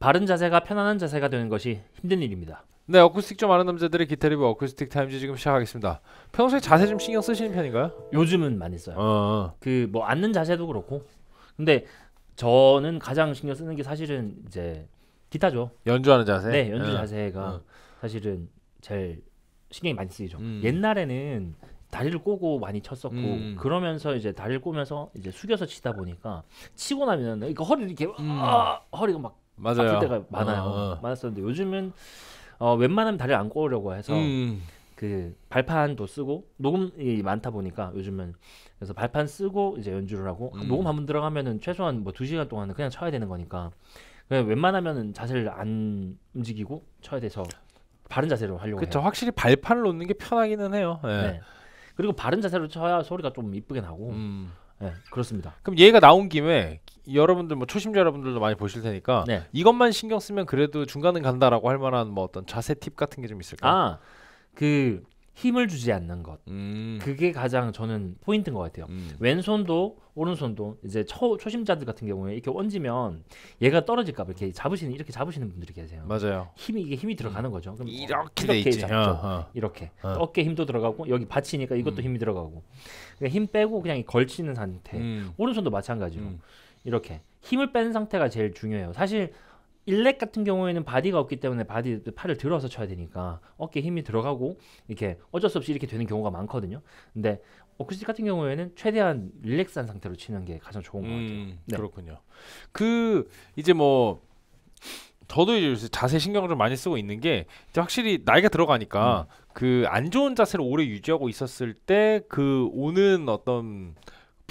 바른 자세가 편안한 자세가 되는 것이 힘든 일입니다. 네, 어쿠스틱 좀 아는 남자들의 기타 리뷰 어쿠스틱 타임즈 지금 시작하겠습니다. 평소에 자세 좀 신경 쓰시는 편인가요? 요즘은 많이 써요. 어. 그뭐 앉는 자세도 그렇고. 근데 저는 가장 신경 쓰는 게 사실은 이제 기타죠. 연주하는 자세. 네, 연주 어. 자세가 어. 사실은 제일 신경이 많이 쓰이죠. 음. 옛날에는 다리를 꼬고 많이 쳤었고 음. 그러면서 이제 다리를 꼬면서 이제 숙여서 치다 보니까 치고 나면 이거 허리를 이렇게 음. 아, 허리가 막 맞아요. 아플 때가 많아요. 어, 어. 많았었는데 요즘은 어, 웬만하면 다리를 안 꼬으려고 해서 음. 그 발판도 쓰고 녹음이 많다 보니까 요즘은 그래서 발판 쓰고 이제 연주를 하고 음. 녹음 한 번 들어가면은 최소한 뭐 두 시간 동안은 그냥 쳐야 되는 거니까 그냥 웬만하면은 자세를 안 움직이고 쳐야 돼서 바른 자세로 하려고 그렇죠. 해요. 확실히 발판을 놓는 게 편하기는 해요. 네. 네. 그리고 바른 자세로 쳐야 소리가 좀 이쁘게 나고 음. 네, 그렇습니다. 그럼 얘가 나온 김에 여러분들 뭐 초심자 여러분들도 많이 보실 테니까 네. 이것만 신경 쓰면 그래도 중간은 간다라고 할 만한 뭐 어떤 자세 팁 같은 게 좀 있을까요? 아, 그 힘을 주지 않는 것. 음. 그게 가장 저는 포인트인 것 같아요. 음. 왼손도 오른손도 이제 초, 초심자들 같은 경우에 이렇게 얹으면 얘가 떨어질까 봐 이렇게 잡으시는 이렇게 잡으시는 분들이 계세요. 맞아요. 힘이 이게 힘이 들어가는 거죠. 그럼 이렇게 돼 이렇게. 잡죠. 어, 어. 이렇게 어. 어깨 힘도 들어가고 여기 받치니까 이것도 음. 힘이 들어가고 그러니까 힘 빼고 그냥 걸치는 상태. 음. 오른손도 마찬가지로 음. 이렇게 힘을 뺀 상태가 제일 중요해요. 사실 일렉 같은 경우에는 바디가 없기 때문에 바디 팔을 들어서 쳐야 되니까 어깨 힘이 들어가고 이렇게 어쩔 수 없이 이렇게 되는 경우가 많거든요. 근데 어쿠스틱 같은 경우에는 최대한 relax한 상태로 치는 게 가장 좋은 것 같아요. 음, 네. 그렇군요. 그 이제 뭐 저도 이제 요새 자세 신경을 좀 많이 쓰고 있는 게 이제 확실히 나이가 들어가니까 음. 그안 좋은 자세를 오래 유지하고 있었을 때 그 오는 어떤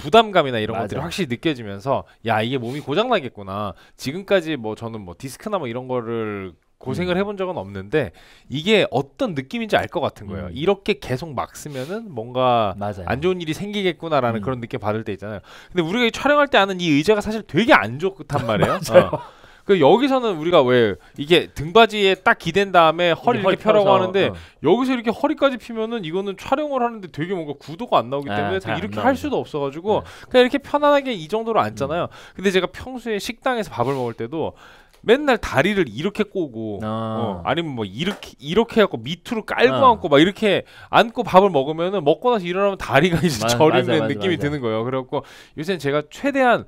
부담감이나 이런 맞아요. 것들이 확실히 느껴지면서 야 이게 몸이 고장 나겠구나. 지금까지 뭐 저는 뭐 디스크나 뭐 이런 거를 고생을 음. 해본 적은 없는데 이게 어떤 느낌인지 알 것 같은 거예요. 음. 이렇게 계속 막 쓰면은 뭔가 맞아요. 안 좋은 일이 생기겠구나라는 음. 그런 느낌 받을 때 있잖아요. 근데 우리가 이 촬영할 때 아는 이 의자가 사실 되게 안 좋단 말이에요. 어. 그 여기서는 우리가 왜 이게 등받이에 딱 기댄 다음에 허리 이렇게 펴라고 펴서, 하는데 어. 여기서 이렇게 허리까지 피면은 이거는 촬영을 하는데 되게 뭔가 구도가 안 나오기 아, 때문에 잘안 이렇게 할. 수도 없어가지고 네. 그냥 이렇게 편안하게 이 정도로 앉잖아요. 근데 제가 평소에 식당에서 밥을 먹을 때도 맨날 다리를 이렇게 꼬고 아. 어, 아니면 뭐 이렇게 이렇게 해갖고 밑으로 깔고 어. 앉고 막 이렇게 앉고 밥을 먹으면은 먹고 나서 일어나면 다리가 이제 맞아, 저리는 맞아, 맞아, 느낌이 맞아. 드는 거예요. 그래갖고 요새는 제가 최대한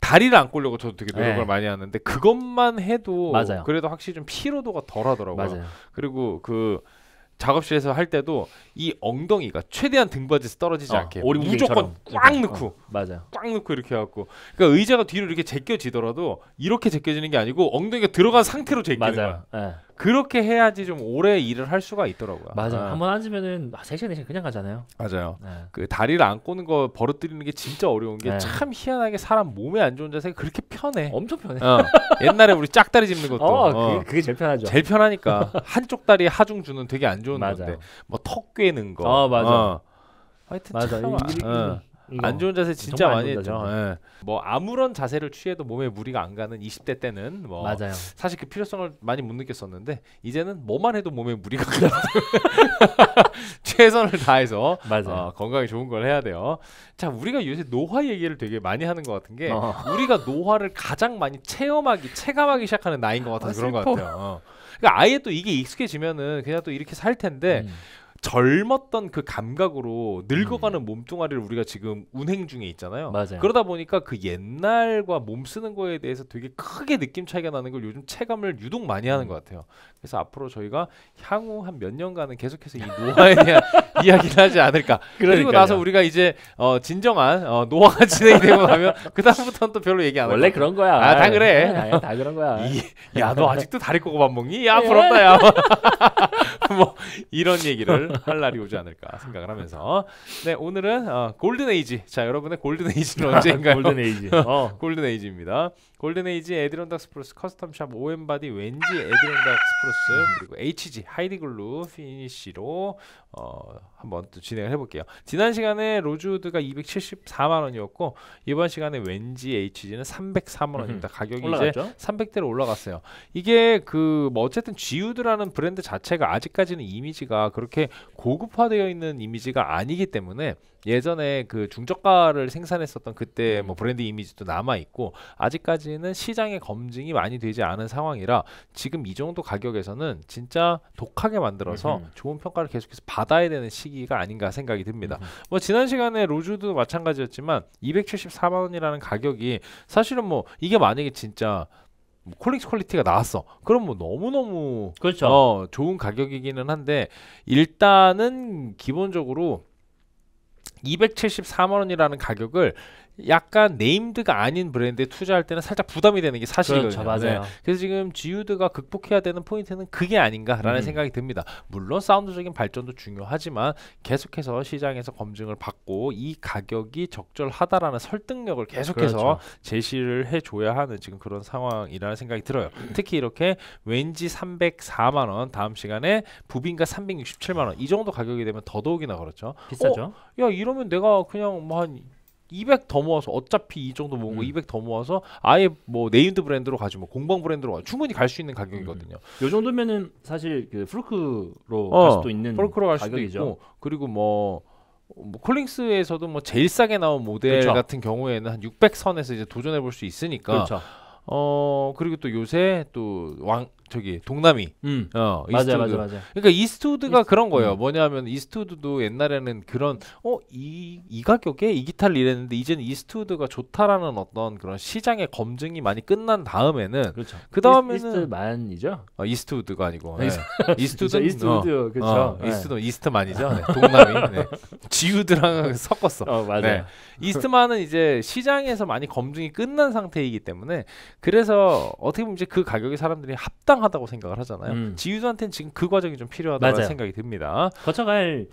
다리를 안 꼬려고 저도 되게 노력을 네. 많이 하는데 그것만 해도 맞아요. 그래도 확실히 좀 피로도가 덜하더라고요. 맞아요. 그리고 그 작업실에서 할 때도 이 엉덩이가 최대한 등받이에서 떨어지지 어, 않게 무조건. 꽉 어, 넣고 맞아요. 꽉 넣고 이렇게 해갖고 그러니까 의자가 뒤로 이렇게 제껴지더라도 이렇게 제껴지는 게 아니고 엉덩이가 들어간 상태로 제끼는 거야. 맞아요. 예. 그렇게 해야지 좀 오래 일을 할 수가 있더라고요. 맞아요. 아, 한번 앉으면은 아, 3시간 4시간 그냥 가잖아요. 맞아요. 네. 그 다리를 안 꼬는 거 버릇들이는 게 진짜 어려운 게 네. 참 희한하게 사람 몸에 안 좋은 자세가 그렇게 편해. 엄청 편해. 어, 옛날에 우리 짝다리 짚는 것도 어, 어, 그게, 그게 제일 편하죠. 제일 편하니까 한쪽 다리에 하중 주는 되게 안 좋은 건데 맞아요. 뭐턱 꿰는 거. 어, 맞아. 어. 하여튼 맞아. 참 이- 이- 어. 이-. 안 좋은 자세 진짜 많이 했죠. 예. 뭐 아무런 자세를 취해도 몸에 무리가 안 가는 20대 때는 뭐 맞아요. 사실 그 필요성을 많이 못 느꼈었는데 이제는 뭐만 해도 몸에 무리가 가는 최선을 다해서. 어, 건강에 좋은 걸 해야 돼요. 자, 우리가 요새 노화 얘기를 되게 많이 하는 것 같은 게 어. 우리가 노화를 가장 많이 체험하기, 체감하기 시작하는 나이인 것 같아서 아, 그런 것. 같아요. 어. 그러니까 아예 또 이게 익숙해지면은 그냥 또 이렇게 살 텐데 음. 젊었던 그 감각으로 늙어가는 몸뚱아리를 우리가 지금 운행 중에 있잖아요. 맞아요. 그러다 보니까 그 옛날과 몸 쓰는 거에 대해서 되게 크게 느낌 차이가 나는 걸 요즘 체감을 유독 많이 하는 음. 것 같아요. 그래서 앞으로 저희가 향후 한 몇 년간은 계속해서 이 노화에 대한 이야기를 하지 않을까. 그리고 그러니까요. 나서 우리가 이제 어, 진정한 어, 노화가 진행이 되고 나면 그 다음부터는 또 별로 얘기 안할 원래. 그런 거야. 아, 다 그래. 아니, 다 그런 거야. 야, 너 아직도 다리 꼬고 밥 먹니? 야, 예. 부럽다, 야. 뭐, 이런 얘기를 할 날이 오지 않을까 생각을 하면서. 네, 오늘은 어, Golden Age. 자, 여러분의 Golden Age는 언제인가요? Golden Age. 어. Golden Age입니다. Golden Age Adirondack spruce custom shop OM바디 wenge Adirondack spruce 그리고 HG hide glue finish로 어, 한번 또 진행을 해볼게요. 지난 시간에 로즈우드가 274만 원이었고 이번 시간에 wenge HG는 304만 원입니다. 가격이 이제 올라갔죠? 300대로 올라갔어요. 이게 그 뭐 어쨌든 지우드라는 브랜드 자체가 아직까지 아직까지는 이미지가 그렇게 고급화되어 있는 이미지가 아니기 때문에 예전에 그 중저가를 생산했었던 그때 뭐 브랜드 이미지도 남아 있고 아직까지는 시장의 검증이 많이 되지 않은 상황이라 지금 이 정도 가격에서는 진짜 독하게 만들어서 음흠. 좋은 평가를 계속해서 받아야 되는 시기가 아닌가 생각이 듭니다. 음흠. 뭐 지난 시간에 로즈도 마찬가지였지만 274만 원이라는 가격이 사실은 뭐 이게 만약에 진짜 뭐 콜링스 quality가 나왔어. 그럼 뭐 너무 너무 그렇죠. 어, 좋은 가격이기는 한데 일단은 기본적으로 274만 원이라는 가격을 약간 named가 아닌 브랜드에 투자할 때는 살짝 부담이 되는 게 사실이거든요. 그렇죠, 맞아요. 네. 그래서 지금 지우드가 극복해야 되는 포인트는 그게 아닌가라는 음. 생각이 듭니다. 물론 사운드적인 발전도 중요하지만 계속해서 시장에서 검증을 받고 이 가격이 적절하다라는 설득력을 계속해서 그렇죠. 제시를 해줘야 하는 지금 그런 상황이라는 생각이 들어요. 특히 이렇게 wenge 304만 원 다음 시간에 bubinga 367만 원 이 정도 가격이 되면 더더욱이나 그렇죠. 비싸죠. 야 이러면 내가 그냥 뭐한 200 더 모아서 어차피 이 정도 모은 거 음. 200 더 모아서 아예 뭐 named 브랜드로 가지 뭐 공방 브랜드로 가 충분히 갈 수 있는 가격이거든요. 요 정도면은 사실 그 프루크로 어, 갈 수도 있는 폴크로 갈 수도 가격이죠. 있고 그리고 뭐, 뭐 콜링스에서도 뭐 제일 싸게 나온 모델 그렇죠. 같은 경우에는 한 600선에서 이제 도전해 볼 수 있으니까 그렇죠. 어 그리고 또 요새 또 왕 저기 동남이 음. 어 이스트우드. 맞아요, 맞아요. 그러니까 이스트우드가 이스트- 그런 거예요. 음. 뭐냐면 이스트우드도 옛날에는 그런 어이이 가격에 이 기타를 이랬는데 이제는 이스트우드가 좋다라는 어떤 그런 시장의 검증이 많이 끝난 다음에는 그렇죠. 그 다음에는 이스트만이죠. 어, 이스트우드가 아니고 네. 이스트- 이스트우드 그렇죠. 이스트우드 그렇죠. 어, 네. 이스트도 이스트만이죠. 네. 동남이 네. 지우드랑 섞었어. 어 맞아요. 네. 이스트만은 이제 시장에서 많이 검증이 끝난 상태이기 때문에 그래서 어떻게 보면 이제 그 가격이 사람들이 합당 하다고 생각을 하잖아요. 음. 지우드한테는 지금 그 과정이 좀 필요하다는. 생각이 듭니다. 거쳐갈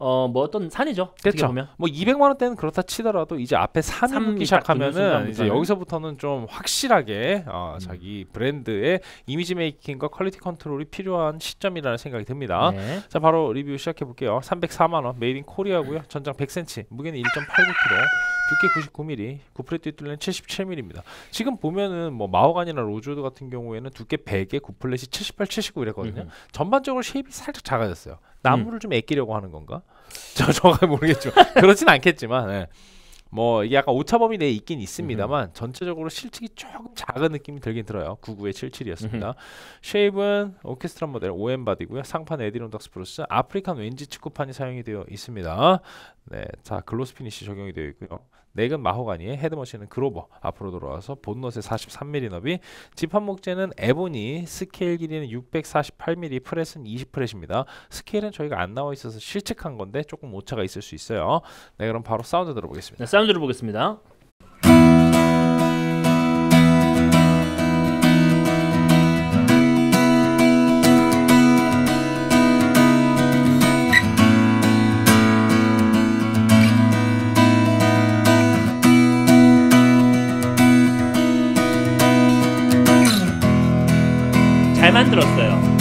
어뭐 어떤 산이죠. 그렇죠. 보면. 뭐 200만 원대는 그렇다 치더라도 이제 앞에 3이 삼이 붙기 딱 붙는 시작하면은 이제. 여기서부터는 좀 확실하게 어, 음. 자기 브랜드의 이미지 메이킹과 quality control이 필요한 시점이라는 생각이 듭니다. 네. 자 바로 리뷰 시작해 볼게요. 304만 원 made in Korea고요. 전장 100cm, 무게는 1.89kg, 두께 99mm, 구프렛 둘레는 77mm입니다. 지금 보면은 뭐 마호가니나 로즈우드 같은 경우에는 두께 100에 구프렛이 78, 79 이랬거든요. 음흠. 전반적으로 shape이 살짝 작아졌어요. 나무를 좀 애끼려고 하는 건가? 저 정확히 모르겠지만 그렇진 않겠지만 예. 뭐 이게 약간 오차범위 내에 있긴 있습니다만 전체적으로 실측이 조금 작은 느낌이 들긴 들어요. 99에 77이었습니다. shape은 오케스트라 모델 OM body고요. 상판 Adirondack spruce African wenge 측후판이 사용이 되어 있습니다. 네, 자 gloss finish 적용이 되어 있고요. neck은 마호가니에 head machine은 그로버 앞으로 돌아와서 bone nut에 43mm 너비 지판 목재는 ebony 스케일 길이는 648mm 프렛은 20프렛입니다 스케일은 저희가 안 나와 있어서 실측한 건데 조금 오차가 있을 수 있어요 네 그럼 바로 사운드 들어보겠습니다 네, 사운드를 보겠습니다. 만들었어요.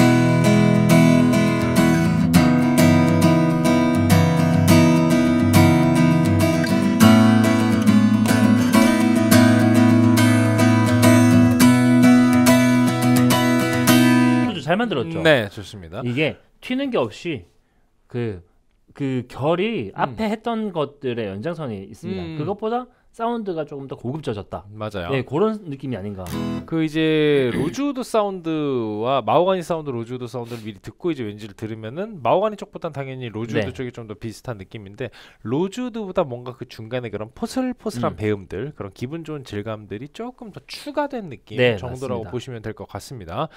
잘 만들었죠. 네 좋습니다 이게 튀는 게 없이 그, 그 결이 앞에 했던 것들의 연장선이 있습니다. 음. 그것보다 사운드가 조금 더 고급져졌다. 맞아요 네, 그런 느낌이 아닌가. 그 이제 로즈우드 사운드와 마호가니 사운드 로즈우드 사운드를 미리 듣고 이제 wenge를 들으면은 마호가니 쪽보단 당연히 로즈우드 네. 쪽이 좀 더 비슷한 느낌인데 로즈우드보다 뭔가 그 중간에 그런 포슬포슬한 음. 배음들 그런 기분 좋은 질감들이 조금 더 추가된 느낌 네, 정도라고 맞습니다. 보시면 될 것 같습니다.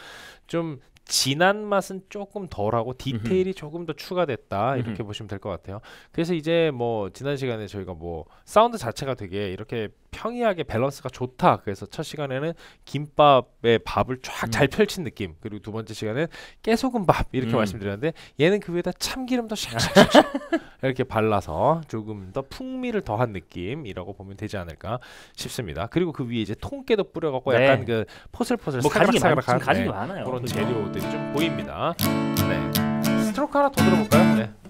좀 진한 맛은 조금 덜하고 디테일이 조금 더 추가됐다 이렇게 보시면 될 것 같아요. 그래서 이제 뭐 지난 시간에 저희가 뭐 사운드 자체가 되게 이렇게 평이하게 밸런스가 좋다. 그래서 첫 시간에는 김밥에 밥을 쫙잘 펼친 느낌. 그리고 두 번째 시간은 깨소금밥 이렇게 음. 말씀드렸는데 얘는 그 위에다 참기름도 샥샥샥 이렇게 발라서 조금 더 풍미를 더한 느낌이라고 보면 되지 않을까 싶습니다. 그리고 그 위에 이제 통깨도 뿌려갖고 네. 약간 그 포슬포슬 뭐 사각사각한 가진 네, 게 많아요. 그런 그죠? 재료들이 좀 보입니다. 네. 스트로크 하나 더 들어볼까요? 네.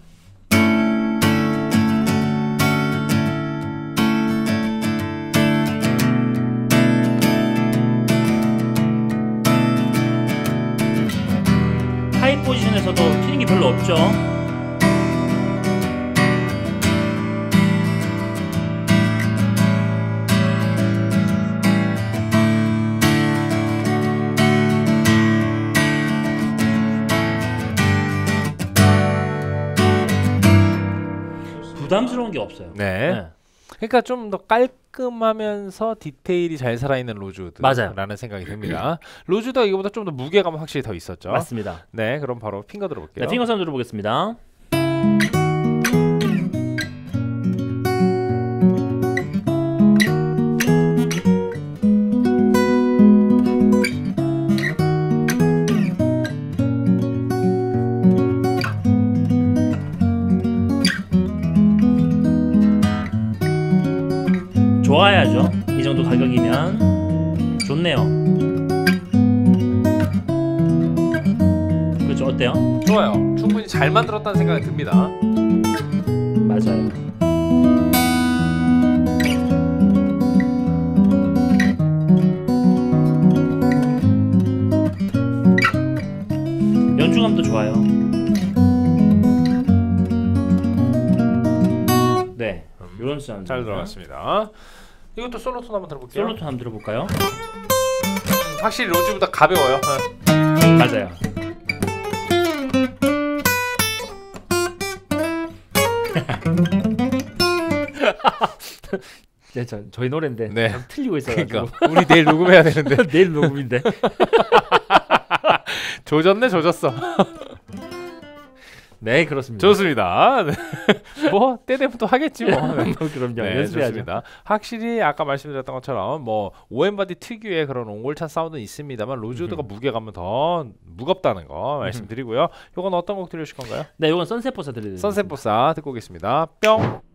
별로 없죠. 부담스러운 게 없어요. 네. 그러니까 좀 더 깔끔하면서 디테일이 잘 살아있는 로즈우드 맞아요. 라는 생각이 듭니다. 로즈우드가 이거보다 좀 더 무게감은 확실히 더 있었죠. 맞습니다. 네, 그럼 바로 finger 들어볼게요. 네, finger 사운드 들어보겠습니다. 좋아야죠. 이 정도 가격이면 좋네요. 그렇죠. 어때요? 좋아요. 충분히 잘 만들었다는 생각이 듭니다. 맞아요. 연주감도 좋아요. 잘 들어갔습니다. 이것도 솔로톤 한번 들어볼게요. 솔로톤 한번 들어볼까요? 확실히 로즈보다 가벼워요. 맞아요. 네, 저, 저희 노래인데 네. 좀 틀리고 있어가지고 그러니까 우리 내일 녹음해야 되는데 내일 녹음인데 조졌네 조졌어. 네 그렇습니다. 좋습니다. 네. 뭐때 되면 또 하겠지 뭐. 네. 그럼요 네, 연습해야죠. 좋습니다. 확실히 아까 말씀드렸던 것처럼 뭐 오엠바디 특유의 그런 옹골찬 사운드는 있습니다만 로즈우드가 무게감은 더 무겁다는 거 말씀드리고요. 이건 어떤 곡 들으실 건가요? 네, 이건 선셋보사 들려드립니다. 선셋보사 듣고 오겠습니다. 뿅.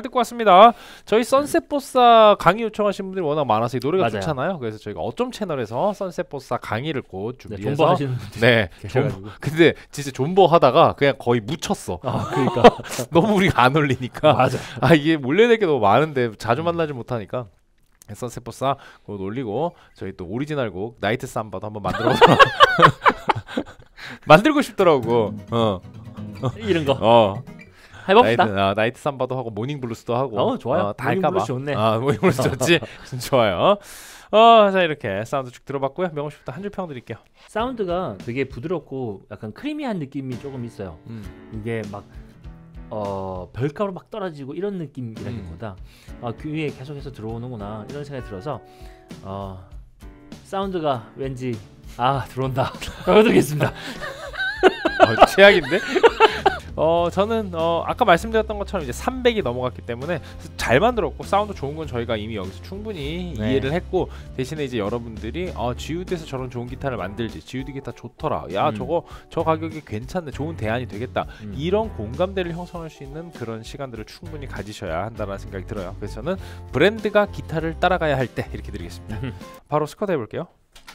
잘 듣고 왔습니다. 저희 sunset bossa 강의 요청하신 분들이 워낙 많아서 이 노래가 맞아요. 좋잖아요. 그래서 저희가 어쩜 채널에서 sunset bossa 강의를 곧 네, 준비해서 존버 하시는 분들 네. 계셔가지고. 근데 진짜 존버 하다가 그냥 거의 묻혔어. 아, 그러니까 너무 우리가 안 올리니까. 맞아. 아 이게 올려야 될게 너무 많은데 자주 만나지 못하니까 sunset bossa 곧 올리고 저희 또 오리지널 곡 night 삼바도 한번 만들어 만들고 싶더라고. 어. 이런 거 어. 해봅시다. night, 아, night 삼바도 하고 morning 블루스도 하고. 어, 좋아요. 어, 다 morning 블루스 봐. 좋네. 아 morning 블루스 좋지. 좋아요. 어, 자 이렇게 사운드 쭉 들어봤고요. 명호 씨부터 한 줄 평 드릴게요. 사운드가 되게 부드럽고 약간 creamy한 느낌이 조금 있어요. 음. 이게 막 어, 별가루 막 떨어지고 이런 느낌이라기보다 아, 귀에 계속해서 들어오는구나 이런 생각이 들어서 어, 사운드가 왠지 아 들어온다. 라고 듣겠습니다. 어, 최악인데. 어 저는 어 아까 말씀드렸던 것처럼 이제 300이 넘어갔기 때문에 잘 만들었고 사운드 좋은 건 저희가 이미 여기서 충분히 네. 이해를 했고 대신에 이제 여러분들이 어 GUD에서 저런 좋은 기타를 만들지 GUD 기타 좋더라 야 음. 저거 저 가격이 괜찮네 좋은 대안이 되겠다 음. 이런 공감대를 형성할 수 있는 그런 시간들을 충분히 가지셔야 한다는 생각이 들어요 그래서 저는 브랜드가 기타를 따라가야 할 때 이렇게 드리겠습니다 음. 바로 스코어 해볼게요.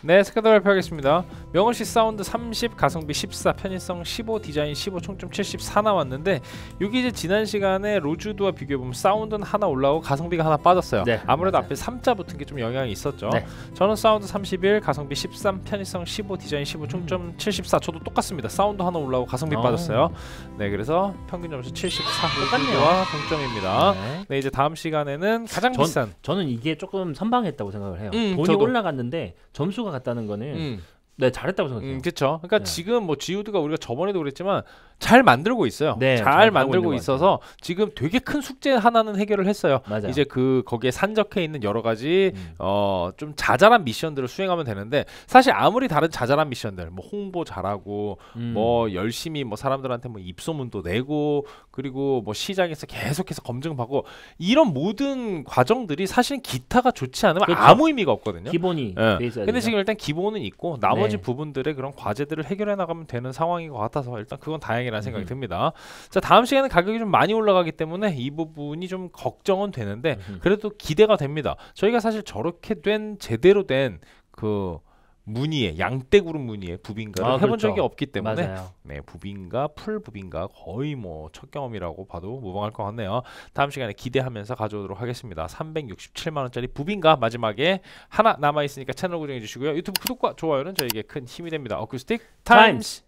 네, 스코어 발표하겠습니다. 명호씨 사운드 30, 가성비 14, 편의성 15, 디자인 15, 총점 74 나왔는데 여기 이제 지난 시간에 로즈우드와 비교해 보면 사운드는 하나 올라오고 가성비가 하나 빠졌어요. 네, 아무래도 맞아요. 앞에 3자 붙은 게 좀 영향이 있었죠. 네. 저는 사운드 31, 가성비 13, 편의성 15, 디자인 15, 총점 74. 저도 똑같습니다. 사운드 하나 올라오고 가성비 어. 빠졌어요. 네, 그래서 평균 점수 74, 똑같네요. 로즈우드와 동점입니다. 네. 네, 이제 다음 시간에는 가장 전- 비싼 저는 이게 조금 선방했다고 생각을 해요. 음, 돈이 저도. 올라갔는데 점수가 같다는 거는 음. 네 잘했다고 생각해요. 음, 그렇죠. 그러니까 네. 지금 뭐 지우드가 우리가 저번에도 그랬지만 잘 만들고 있어요. 네, 잘 잘 만들고 있어서 지금 되게 큰 숙제 하나는 해결을 했어요. 맞아요. 이제 그 거기에 산적해 있는 여러 가지 음. 어좀 자잘한 미션들을 수행하면 되는데 사실 아무리 다른 자잘한 미션들 뭐 홍보 잘하고 음. 뭐 열심히 뭐 사람들한테 뭐 입소문도 내고 그리고 뭐 시장에서 계속해서 검증받고 이런 모든 과정들이 사실 기타가 좋지 않으면 그렇죠. 아무 의미가 없거든요. 기본이 있어야 근데. 지금 일단 기본은 있고 나머지 네. 부분들의 그런 과제들을 해결해 나가면 되는 상황인 것 같아서 일단 그건 다행이라는 생각이 음흠. 듭니다. 자 다음 시간에 가격이 좀 많이 올라가기 때문에 이 부분이 좀 걱정은 되는데 음흠. 그래도 기대가 됩니다. 저희가 사실 저렇게 된 제대로 된그 무늬에 양떼 그룹 무늬에 부빈가를 아, 해본 그렇죠. 적이 없기 때문에 맞아요. 네 부빈가 풀 부빈가 거의 뭐 첫 경험이라고 봐도 무방할 것 같네요. 다음 시간에 기대하면서 가져오도록 하겠습니다. 367만 원짜리 부빈가 마지막에 하나 남아 있으니까 채널 고정해 주시고요. 유튜브 구독과 좋아요는 저에게 큰 힘이 됩니다. 어쿠스틱 타임스.